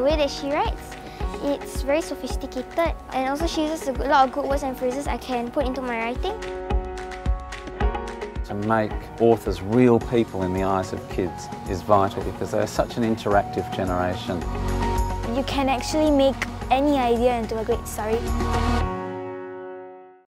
The way that she writes, it's very sophisticated and also she uses a lot of good words and phrases I can put into my writing. To make authors real people in the eyes of kids is vital because they're such an interactive generation. You can actually make any idea into a great story.